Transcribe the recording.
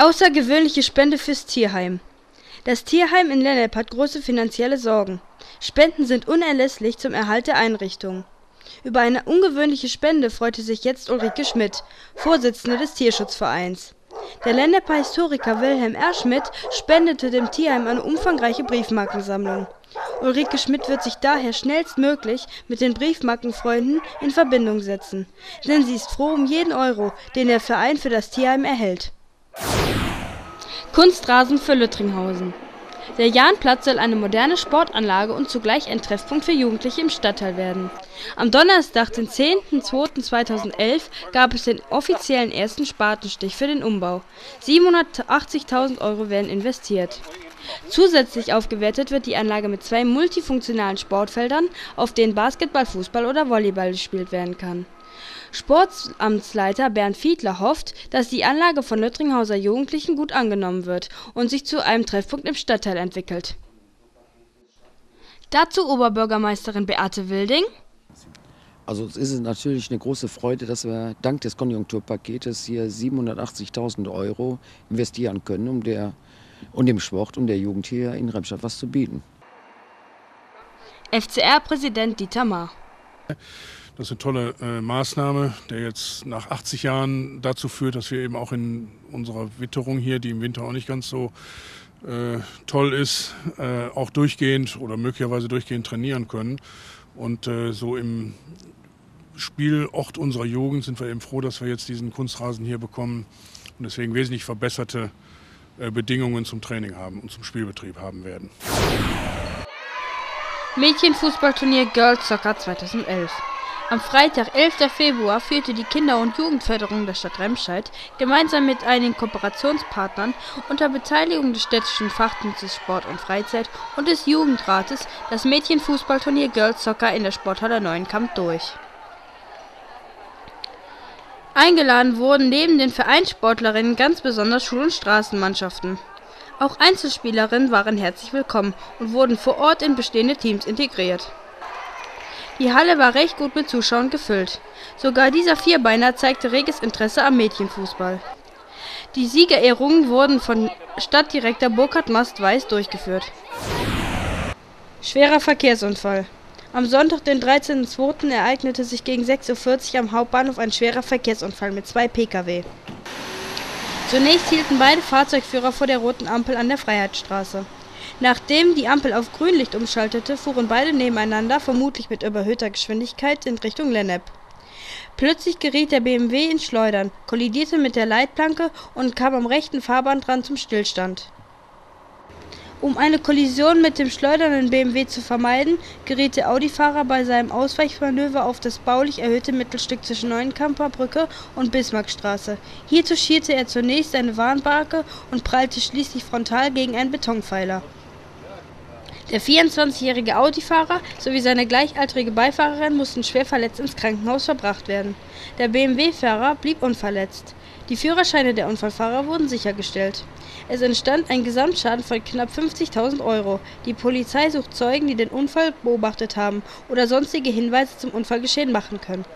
Außergewöhnliche Spende fürs Tierheim. Das Tierheim in Lennep hat große finanzielle Sorgen. Spenden sind unerlässlich zum Erhalt der Einrichtung. Über eine ungewöhnliche Spende freute sich jetzt Ulrike Schmidt, Vorsitzende des Tierschutzvereins. Der Lenneper Historiker Wilhelm R. Schmidt spendete dem Tierheim eine umfangreiche Briefmarkensammlung. Ulrike Schmidt wird sich daher schnellstmöglich mit den Briefmarkenfreunden in Verbindung setzen, denn sie ist froh um jeden Euro, den der Verein für das Tierheim erhält. Kunstrasen für Lüttringhausen. Der Jahnplatz soll eine moderne Sportanlage und zugleich ein Treffpunkt für Jugendliche im Stadtteil werden. Am Donnerstag, den 10.02.2011, gab es den offiziellen ersten Spatenstich für den Umbau. 780.000 Euro werden investiert. Zusätzlich aufgewertet wird die Anlage mit zwei multifunktionalen Sportfeldern, auf denen Basketball, Fußball oder Volleyball gespielt werden kann Sportamtsleiter Bernd Fiedler hofft, dass die Anlage von Lüttringhauser Jugendlichen gut angenommen wird und sich zu einem Treffpunkt im Stadtteil entwickelt. Dazu Oberbürgermeisterin Beate Wilding. Also es ist natürlich eine große Freude, dass wir dank des Konjunkturpaketes hier 780.000 Euro investieren können, um, der, um dem Sport und der Jugend hier in Remstadt was zu bieten. FCR-Präsident Dieter Mahr. Das ist eine tolle äh, Maßnahme, der jetzt nach 80 Jahren dazu führt, dass wir eben auch in unserer Witterung hier, die im Winter auch nicht ganz so äh, toll ist, äh, auch durchgehend oder möglicherweise durchgehend trainieren können. Und äh, so im Spielort unserer Jugend sind wir eben froh, dass wir jetzt diesen Kunstrasen hier bekommen und deswegen wesentlich verbesserte äh, Bedingungen zum Training haben und zum Spielbetrieb haben werden. Mädchenfußballturnier Girls Soccer 2011 am Freitag, 11. Februar, führte die Kinder- und Jugendförderung der Stadt Remscheid gemeinsam mit einigen Kooperationspartnern unter Beteiligung des städtischen Fachdienstes Sport und Freizeit und des Jugendrates das Mädchenfußballturnier Girls Soccer in der Sporthalle Neuenkamp durch. Eingeladen wurden neben den Vereinssportlerinnen ganz besonders Schul- und Straßenmannschaften. Auch Einzelspielerinnen waren herzlich willkommen und wurden vor Ort in bestehende Teams integriert die Halle war recht gut mit Zuschauern gefüllt. Sogar dieser Vierbeiner zeigte reges Interesse am Mädchenfußball. Die Siegerehrungen wurden von Stadtdirektor Burkhard Mast-Weiß durchgeführt. Schwerer Verkehrsunfall. Am Sonntag, den 13.02. ereignete sich gegen 6.40 Uhr am Hauptbahnhof ein schwerer Verkehrsunfall mit zwei Pkw. Zunächst hielten beide Fahrzeugführer vor der roten Ampel an der Freiheitsstraße. Nachdem die Ampel auf Grünlicht umschaltete, fuhren beide nebeneinander, vermutlich mit überhöhter Geschwindigkeit, in Richtung Lennep. Plötzlich geriet der BMW ins Schleudern, kollidierte mit der Leitplanke und kam am rechten Fahrbahnrand zum Stillstand. Um eine Kollision mit dem schleudernden BMW zu vermeiden, geriet der Audi-Fahrer bei seinem Ausweichmanöver auf das baulich erhöhte Mittelstück zwischen Neuenkamper Brücke und Bismarckstraße. Hier touchierte er zunächst eine Warnbarke und prallte schließlich frontal gegen einen Betonpfeiler. Der 24-jährige Audi-Fahrer sowie seine gleichaltrige Beifahrerin mussten schwer verletzt ins Krankenhaus verbracht werden. Der BMW-Fahrer blieb unverletzt. Die Führerscheine der Unfallfahrer wurden sichergestellt. Es entstand ein Gesamtschaden von knapp 50.000 Euro. Die Polizei sucht Zeugen, die den Unfall beobachtet haben oder sonstige Hinweise zum Unfallgeschehen machen können